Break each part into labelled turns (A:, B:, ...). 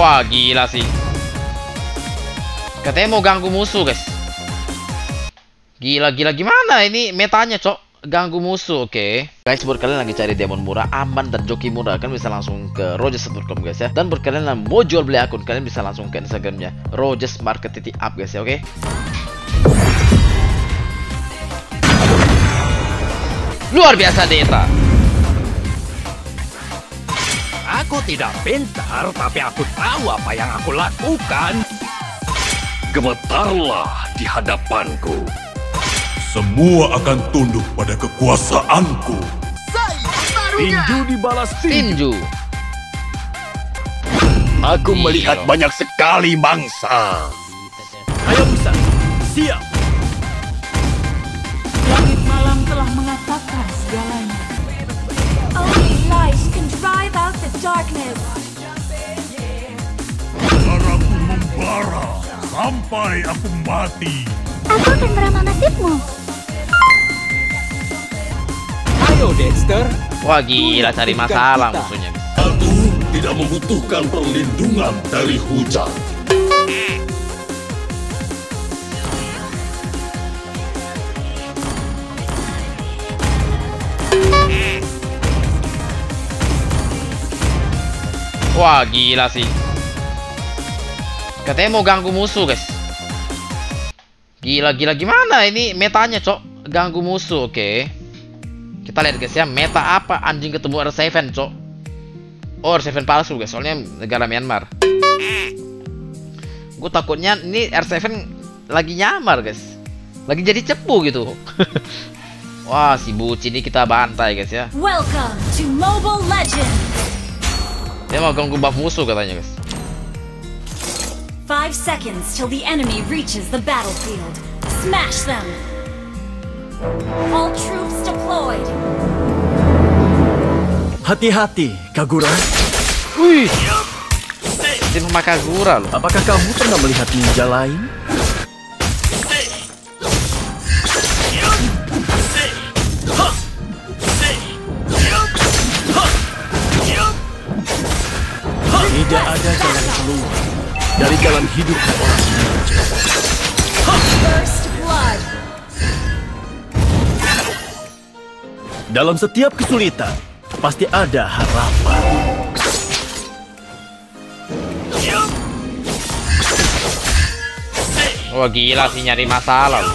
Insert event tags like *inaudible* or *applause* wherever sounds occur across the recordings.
A: Wah, gila sih. Katanya mau ganggu musuh, guys. Gila, gila gimana ini metanya, Cok? Ganggu musuh, oke. Guys, buat kalian lagi cari demon murah, aman dan joki murah, kan bisa langsung ke rogers.com guys ya. Dan buat kalian yang mau jual beli akun, kalian bisa langsung ke Instagramnya Rogers Market Up guys ya, oke? Luar biasa Deta.
B: Aku tidak pintar, tapi aku tahu apa yang aku lakukan. Gemetarlah di hadapanku.
C: Semua akan tunduk pada kekuasaanku.
B: Tinju dibalas tinju.
A: Tinju.
B: Aku
A: Iya.
B: melihat banyak sekali mangsa. Ayo bisa, siap.
D: Darkness.
C: Darahku membara sampai aku mati.
D: Aku akan meramah nasibmu.
B: Ayo Dexter.
A: Wah, gila cari masalah musuhnya.
C: Aku tidak membutuhkan perlindungan dari hujan.
A: Wah, gila sih. Katanya mau ganggu musuh, guys. Gila, gila gimana ini metanya, Cok? Ganggu musuh, oke. Kita lihat guys ya, meta apa anjing ketemu R7, Cok? Oh, R7 palsu, guys. Soalnya negara Myanmar. Gue takutnya ini R7 lagi nyamar, guys. Lagi jadi cepu gitu. *laughs* Wah, si bucin ini kita bantai, guys ya.
D: Welcome to Mobile Legends.
A: Dia mau ganggu buff musuh katanya, guys.
D: Five seconds till the enemy reaches the battlefield. Smash them. All troops deployed.
B: Hati-hati, Kagura.
A: Wih. Tim Makagura loh.
B: Apakah kamu pernah melihat ninja lain? Tidak ada jalan keluar dari jalan hidup orang.
D: First blood.
B: Dalam setiap kesulitan, pasti ada harapan.
A: Wah gila sih nyari masalah.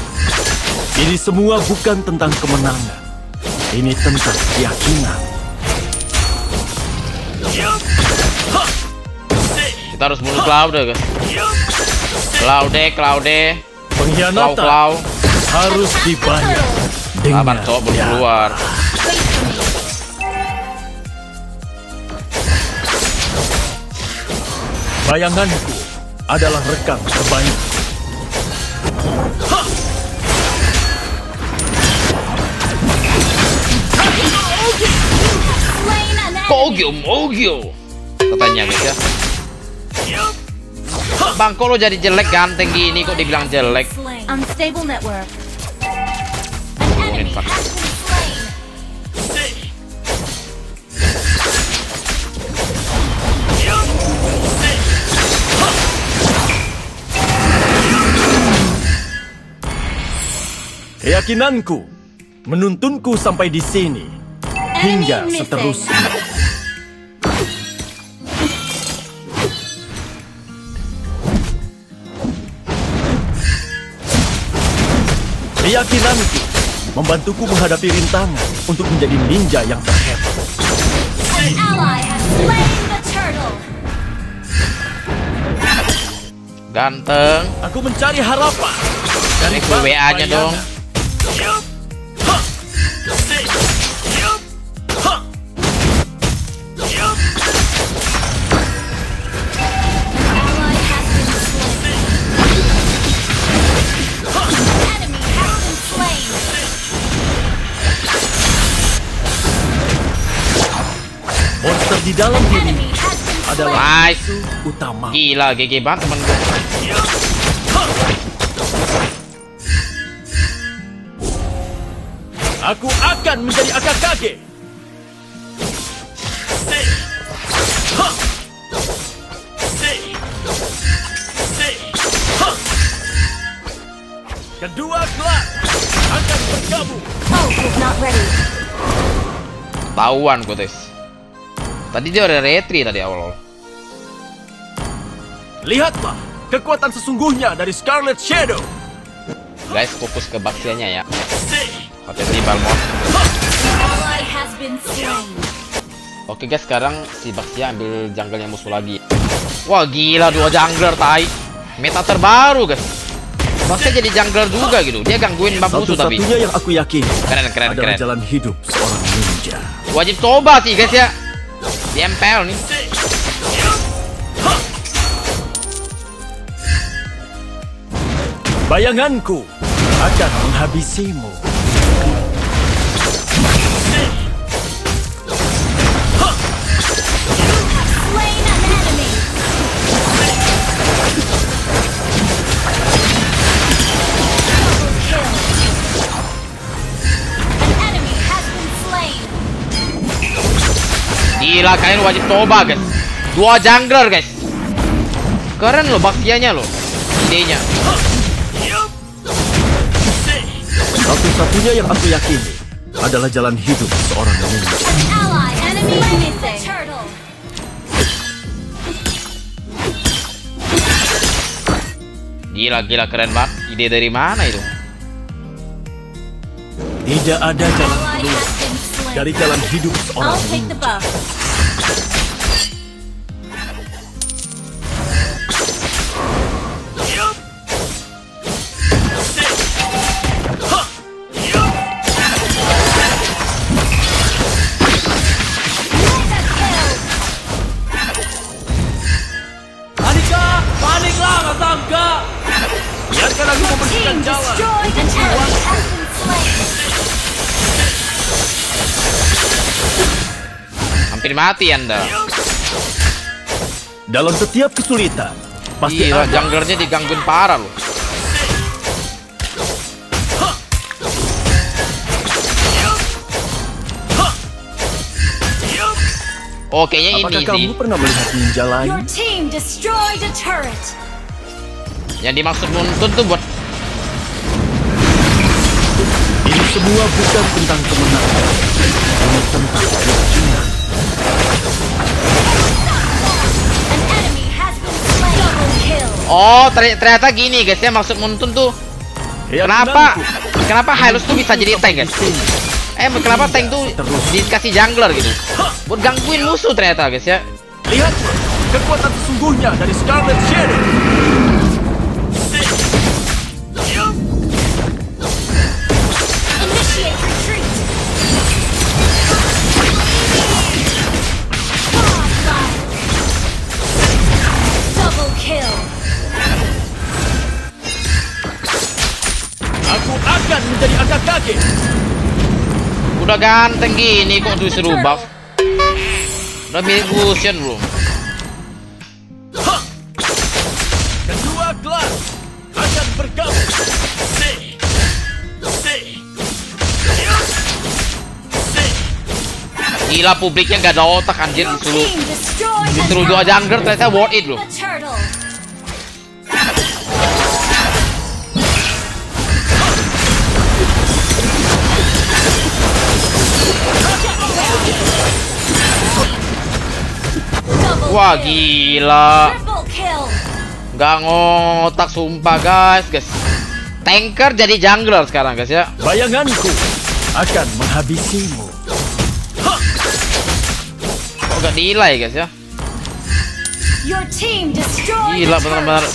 B: Ini semua bukan tentang kemenangan. Ini tentang keyakinan.
A: Kita harus bunuh Claude guys. Claude, Claude, Clau,
B: Pengkhianatan
A: Clau.
B: harus dibayar
A: Sabar cowok belum keluar.
B: Bayanganku adalah rekan terbaik.
A: Mogyo, Mogyo. Katanya guys ya. Bang, kok lo jadi jelek ganteng gini kok dibilang jelek?
D: Unstable network.
B: Keyakinanku menuntunku sampai di sini hingga seterusnya. Keyakinanku membantuku menghadapi rintangan untuk menjadi ninja yang terhebat.
A: Ganteng.
B: Aku mencari harapan dari
A: WA-nya dong.
B: di dalam diri adalah
A: nice.
B: utama.
A: Gila, GG banget teman gue.
B: Aku akan menjadi Akakage. Kedua kelas akan bergabung.
A: Tahuan gue, guys. Tadi dia ada retri tadi awal.
B: Lihatlah kekuatan sesungguhnya dari Scarlet Shadow.
A: Guys, fokus ke baksianya ya. Hati-hati
D: slain.
A: Oke guys, sekarang si Baxia ambil jungle-nya musuh lagi. Wah gila dua jungler tai. Meta terbaru guys. Baxia jadi jungler juga gitu. Dia gangguin bab musuh tapi.
B: Satu-satunya yang aku yakini
A: Keren keren keren.
B: jalan hidup seorang ninja.
A: Wajib coba sih guys ya. Di MPL nih.
B: Bayanganku akan menghabisimu.
A: Gila kalian wajib coba guys. Dua jungler guys. Keren loh Baxianya loh. Idenya.
B: Satu-satunya yang aku yakini adalah jalan hidup seorang
D: turtle.
A: Gila gila keren banget. Ide dari mana itu?
B: Tidak ada jalan keluar. Dari jalan hidup seorang. Biarkan aku membersihkan jalan.
D: enemy.
A: Hampir mati anda.
B: Dalam setiap kesulitan, pasti
A: Gila
B: ada
A: junglernya digangguin parah loh. Oh kayaknya
B: Apakah
A: ini
B: kamu
A: sih
B: pernah melihat ninja lain?
D: Your team destroyed a turret.
A: Yang dimaksud nuntun tuh buat
B: semua bukan tentang kemenangan. Ini tentang keyakinan.
A: Oh terny- ternyata gini guys ya maksud nuntun tuh. Kenapa
B: Keyakinanku
A: Kenapa Hylos tuh bisa jadi tank guys? Eh kenapa tank tuh dikasih jungler gitu? Buat gangguin musuh ternyata guys ya.
B: Lihatlah kekuatan sesungguhnya dari Scarlet Shadow.
A: Udah ganteng gini kok disuruh buff Udah mirip Lucian belum
B: Kedua klan akan bergabung.
A: Gila publiknya gak ada otak anjir disuruh Disuruh dua jungler ternyata worth it loh Wah gila. Gak ngotak sumpah guys guys. Tanker jadi jungler sekarang guys ya.
B: Bayanganku akan menghabisimu.
A: Kok gak delay guys ya? Gila bener-bener.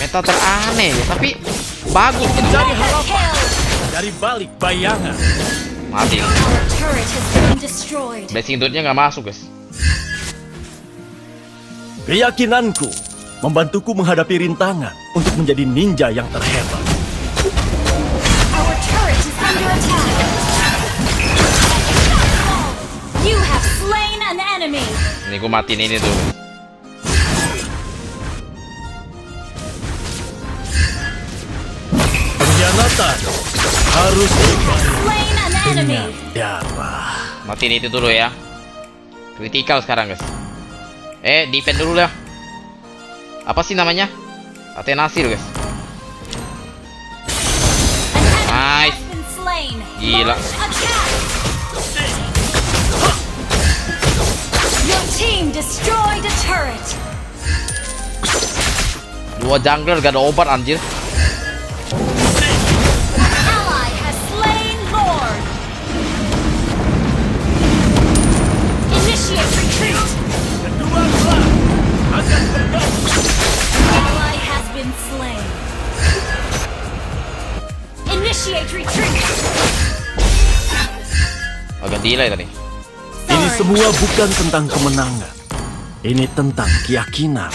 A: Meta teraneh ya Tapi bagus.
B: Harapan dari balik bayangan.
A: Mati
D: Our turret has been destroyed.
A: Blessing Dude-nya gak masuk guys
B: Keyakinanku membantuku menghadapi rintangan untuk menjadi ninja yang terhebat.
D: Our turret is under attack. You have slain an enemy.
A: Ini gue matiin ini tuh
B: Pengkhianatan harus dibalas Dengan darah.
A: Matiin itu dulu ya Critical sekarang guys Eh defend dulu lah Apa sih namanya Athena sih guys. Nice. Gila.
D: Launch attack. Your team destroyed a turret.
A: Dua jungler gak ada obat anjir. Agak delay tadi.
B: Ini semua bukan tentang kemenangan. Ini tentang keyakinan.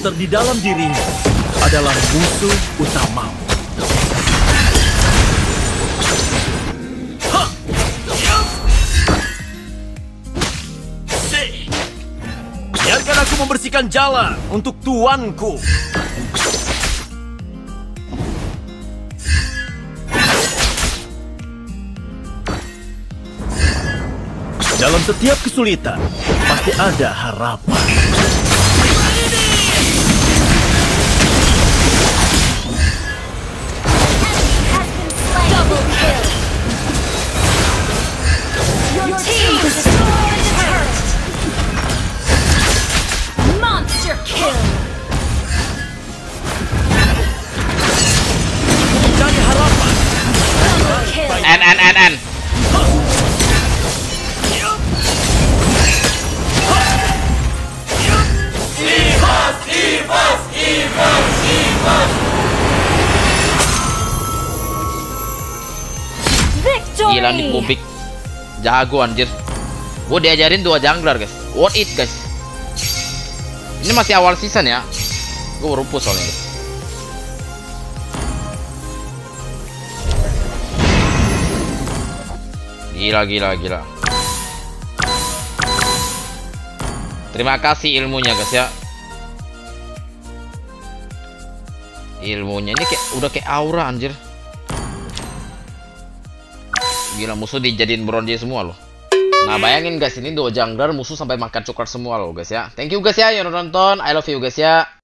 B: Monster di dalam dirimu adalah musuh utamamu. Membersihkan jalan untuk tuanku. Dalam setiap kesulitan, pasti ada harapan.
A: Gila nih Bobik. Jago anjir. Gue diajarin dua jungler guys. What it guys. Ini masih awal season ya. Gue baru push soalnya. guys. Gila gila gila. Terima kasih ilmunya guys ya. Ilmunya ini kayak udah kayak aura anjir. Gila musuh dijadiin bronze semua loh. Nah bayangin guys ini dua jungler musuh sampai makan coklat semua loh guys ya. Thank you guys ya yang nonton. I love you guys ya.